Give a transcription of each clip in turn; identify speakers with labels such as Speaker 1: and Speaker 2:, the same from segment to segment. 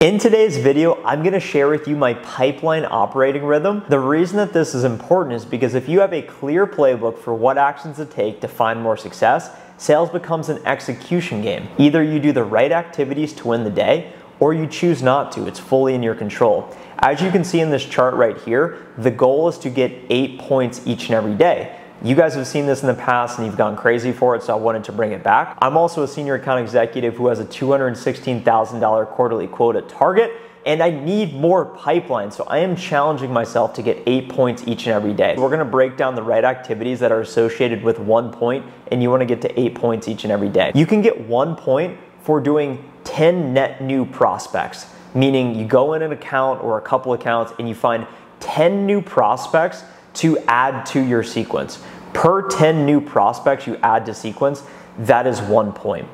Speaker 1: In today's video, I'm gonna share with you my pipeline operating rhythm. The reason that this is important is because if you have a clear playbook for what actions to take to find more success, sales becomes an execution game. Either you do the right activities to win the day, or you choose not to. It's fully in your control. As you can see in this chart right here, the goal is to get eight points each and every day. You guys have seen this in the past and you've gone crazy for it, so I wanted to bring it back. I'm also a senior account executive who has a $216,000 quarterly quota target and I need more pipeline. So I am challenging myself to get eight points each and every day. We're gonna break down the right activities that are associated with one point, and you wanna get to eight points each and every day. You can get one point for doing 10 net new prospects, meaning you go in an account or a couple accounts and you find 10 new prospects to add to your sequence. Per 10 new prospects you add to sequence, that is one point.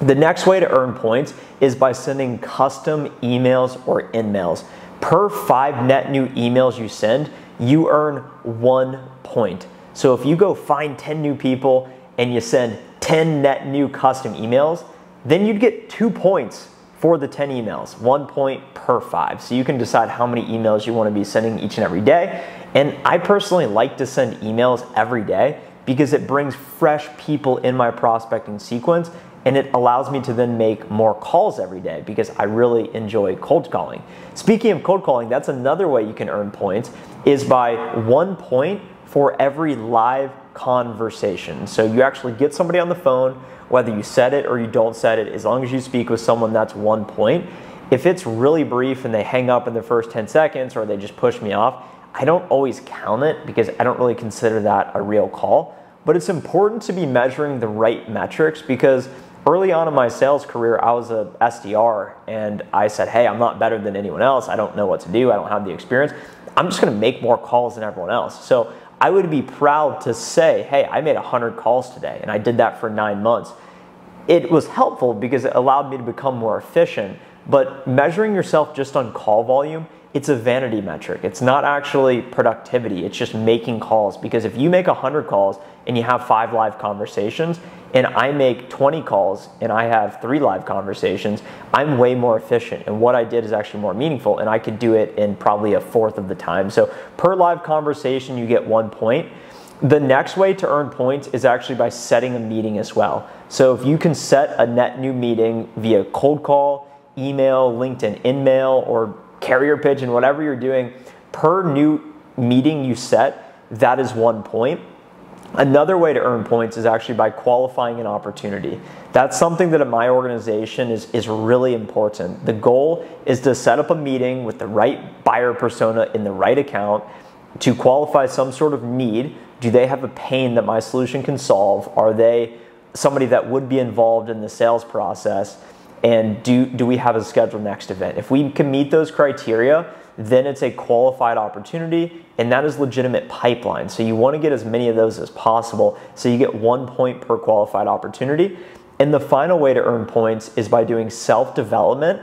Speaker 1: The next way to earn points is by sending custom emails or in-mails. Per five net new emails you send, you earn one point. So if you go find 10 new people and you send 10 net new custom emails, then you'd get two points for the 10 emails, one point per five. So you can decide how many emails you wanna be sending each and every day. And I personally like to send emails every day because it brings fresh people in my prospecting sequence and it allows me to then make more calls every day because I really enjoy cold calling. Speaking of cold calling, that's another way you can earn points is by one point for every live conversation. So you actually get somebody on the phone, whether you set it or you don't set it, as long as you speak with someone, that's one point. If it's really brief and they hang up in the first 10 seconds or they just push me off, I don't always count it because I don't really consider that a real call. But it's important to be measuring the right metrics because early on in my sales career, I was a SDR and I said, hey, I'm not better than anyone else. I don't know what to do. I don't have the experience. I'm just going to make more calls than everyone else. So I would be proud to say, hey, I made 100 calls today and I did that for nine months. It was helpful because it allowed me to become more efficient. But measuring yourself just on call volume it's a vanity metric. It's not actually productivity. It's just making calls. Because if you make 100 calls and you have five live conversations, and I make 20 calls and I have three live conversations, I'm way more efficient. And what I did is actually more meaningful, and I could do it in probably a fourth of the time. So per live conversation, you get one point. The next way to earn points is actually by setting a meeting as well. So if you can set a net new meeting via cold call, email, LinkedIn InMail, or carrier and whatever you're doing per new meeting you set, that is one point. Another way to earn points is actually by qualifying an opportunity. That's something that in my organization is, is really important. The goal is to set up a meeting with the right buyer persona in the right account to qualify some sort of need. Do they have a pain that my solution can solve? Are they somebody that would be involved in the sales process? And do, do we have a scheduled next event? If we can meet those criteria, then it's a qualified opportunity and that is legitimate pipeline. So you want to get as many of those as possible so you get one point per qualified opportunity. And the final way to earn points is by doing self development.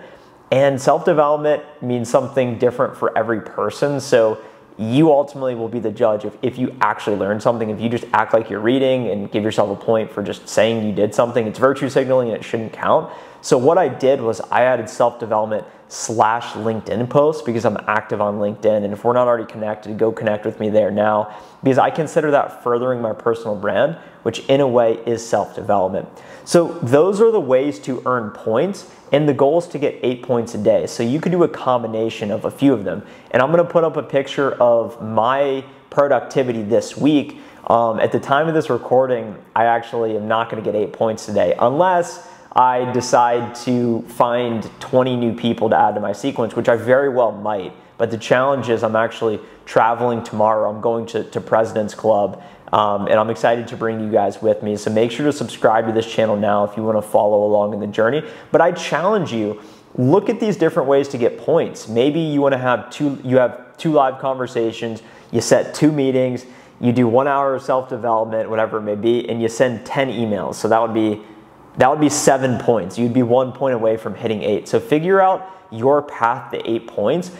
Speaker 1: And self development means something different for every person. So you ultimately will be the judge if, if you actually learn something. If you just act like you're reading and give yourself a point for just saying you did something, it's virtue signaling and it shouldn't count. So what I did was I added self-development slash LinkedIn posts because I'm active on LinkedIn. And if we're not already connected, go connect with me there now because I consider that furthering my personal brand, which in a way is self-development. So those are the ways to earn points and the goal is to get eight points a day. So you could do a combination of a few of them. And I'm gonna put up a picture of my productivity this week. Um, at the time of this recording, I actually am not gonna get eight points today unless I decide to find 20 new people to add to my sequence, which I very well might. But the challenge is I'm actually traveling tomorrow. I'm going to, to President's Club, um, and I'm excited to bring you guys with me. So make sure to subscribe to this channel now if you want to follow along in the journey. But I challenge you, look at these different ways to get points. Maybe you want to have two, you have two live conversations, you set two meetings, you do one hour of self-development, whatever it may be, and you send 10 emails. So that would be that would be seven points. You'd be one point away from hitting eight. So figure out your path to eight points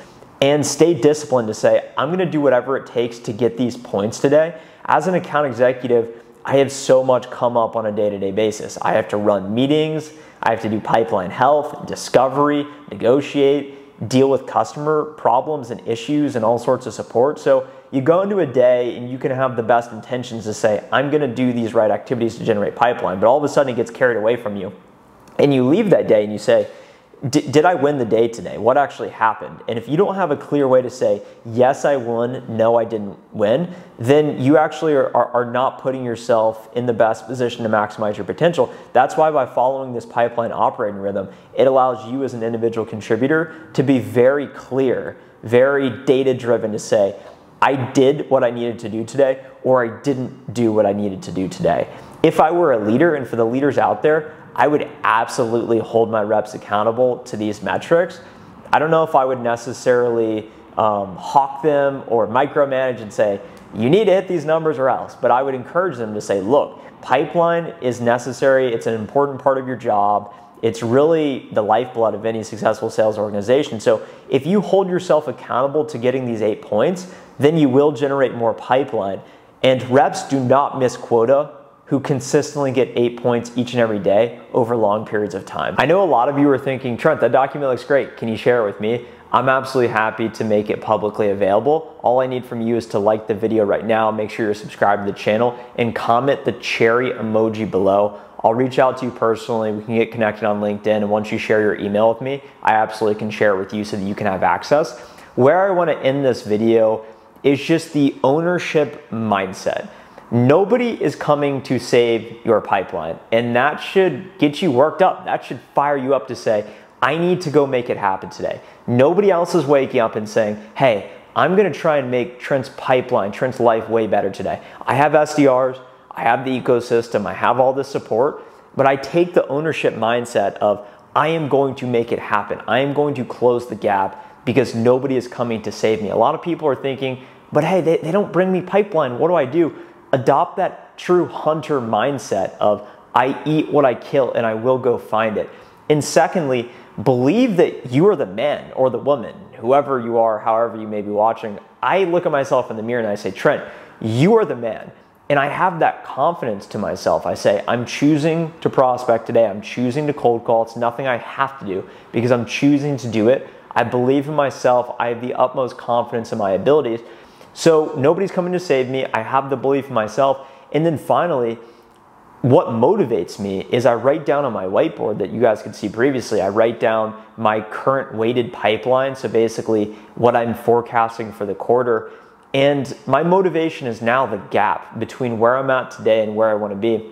Speaker 1: and stay disciplined to say, I'm gonna do whatever it takes to get these points today. As an account executive, I have so much come up on a day to day basis. I have to run meetings, I have to do pipeline health, discovery, negotiate, deal with customer problems and issues and all sorts of support. So you go into a day and you can have the best intentions to say, I'm gonna do these right activities to generate pipeline, but all of a sudden it gets carried away from you. And you leave that day and you say, did I win the day today? What actually happened? And if you don't have a clear way to say, yes, I won, no, I didn't win, then you actually are, are, are, not putting yourself in the best position to maximize your potential. That's why by following this pipeline operating rhythm, it allows you as an individual contributor to be very clear, very data driven to say, I did what I needed to do today, or I didn't do what I needed to do today. If I were a leader, and for the leaders out there, I would absolutely hold my reps accountable to these metrics. I don't know if I would necessarily um, hawk them or micromanage and say, you need to hit these numbers or else. But I would encourage them to say, look, pipeline is necessary. It's an important part of your job. It's really the lifeblood of any successful sales organization. So if you hold yourself accountable to getting these eight points, then you will generate more pipeline. And reps do not miss quota who consistently get eight points each and every day over long periods of time. I know a lot of you are thinking, Trent, that document looks great. Can you share it with me? I'm absolutely happy to make it publicly available. All I need from you is to like the video right now, make sure you're subscribed to the channel, and comment the cherry emoji below. I'll reach out to you personally. We can get connected on LinkedIn. And once you share your email with me, I absolutely can share it with you so that you can have access. Where I want to end this video is just the ownership mindset. Nobody is coming to save your pipeline, and that should get you worked up. That should fire you up to say, I need to go make it happen today. Nobody else is waking up and saying, hey, I'm gonna try and make Trent's pipeline, Trent's life way better today. I have SDRs, I have the ecosystem, I have all this support, but I take the ownership mindset of, I am going to make it happen. I am going to close the gap because nobody is coming to save me. A lot of people are thinking, but hey, they, they don't bring me pipeline. What do I do? adopt that true hunter mindset of I eat what I kill and I will go find it. And secondly, believe that you are the man or the woman, whoever you are, however you may be watching. I look at myself in the mirror and I say, Trent, you are the man. And I have that confidence to myself. I say, I'm choosing to prospect today. I'm choosing to cold call. It's nothing I have to do because I'm choosing to do it. I believe in myself. I have the utmost confidence in my abilities. So nobody's coming to save me. I have the belief in myself. And then finally, what motivates me is I write down on my whiteboard that you guys could see previously, I write down my current weighted pipeline. So basically, what I'm forecasting for the quarter. And my motivation is now the gap between where I'm at today and where I want to be.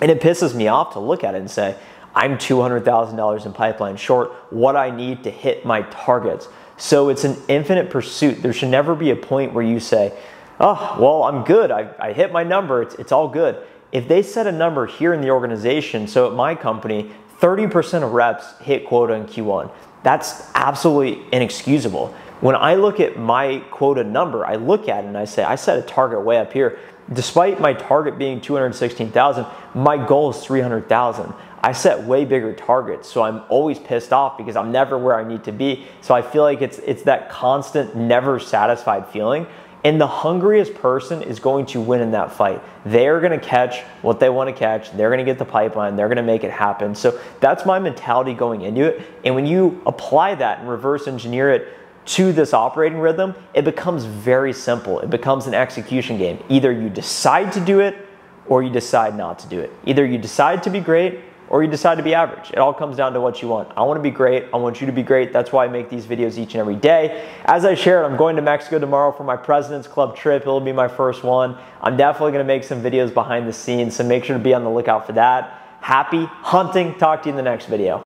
Speaker 1: And it pisses me off to look at it and say, I'm $200,000 in pipeline short, what I need to hit my targets. So it's an infinite pursuit. There should never be a point where you say, oh, well, I'm good. I, I hit my number. It's, it's all good. If they set a number here in the organization, so at my company, 30% of reps hit quota in Q1. That's absolutely inexcusable. When I look at my quota number, I look at it and I say, I set a target way up here. Despite my target being 216,000, my goal is 300,000. I set way bigger targets, so I'm always pissed off because I'm never where I need to be. So I feel like it's it's that constant, never satisfied feeling. And the hungriest person is going to win in that fight. They're going to catch what they want to catch. They're going to get the pipeline. They're going to make it happen. So that's my mentality going into it. And when you apply that and reverse engineer it to this operating rhythm, it becomes very simple. It becomes an execution game. Either you decide to do it or you decide not to do it. Either you decide to be great or you decide to be average. It all comes down to what you want. I want to be great. I want you to be great. That's why I make these videos each and every day. As I shared, I'm going to Mexico tomorrow for my President's Club trip. It'll be my first one. I'm definitely going to make some videos behind the scenes, so make sure to be on the lookout for that. Happy hunting. Talk to you in the next video.